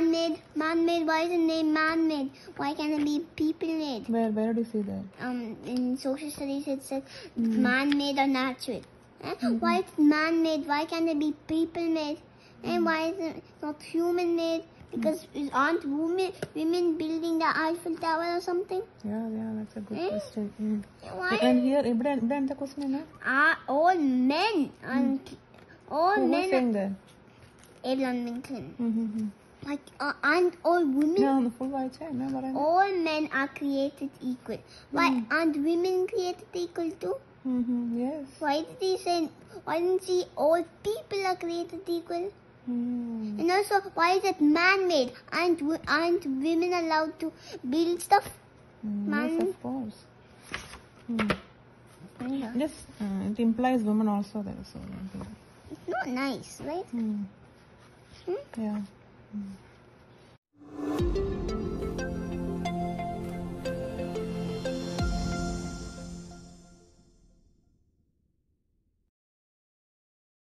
man-made, man-made. Why is the name man-made? Why can't it be people-made? Where, where do you see that? Um, in social studies it says mm. man-made or natural. Eh? Mm -hmm. Why it's man-made? Why can't it be people-made? And why is it not human-made? Because mm. aren't women women building the Eiffel Tower or something? Yeah, yeah, that's a good eh? question. Hmm. Why? And here, Ibrahim, Ibrahim, the question is? Ah, all men. Mm. And hmm. all Who men. Saying that? Abraham Lincoln. Mm-hmm like uh, and all women. No, the full right. No, what I mean. All men are created equal. Why mm. aren't women created equal too? Mm hmm yes. Why did he say? Why didn't he? All people are created equal. Mm. And also, why is it man-made? Aren't aren't women allowed to build stuff? Man yes, of course. Mm. Yeah. Yes, uh, it implies women also That's So it's not nice, right? Mm. Hmm. Yeah. Mm.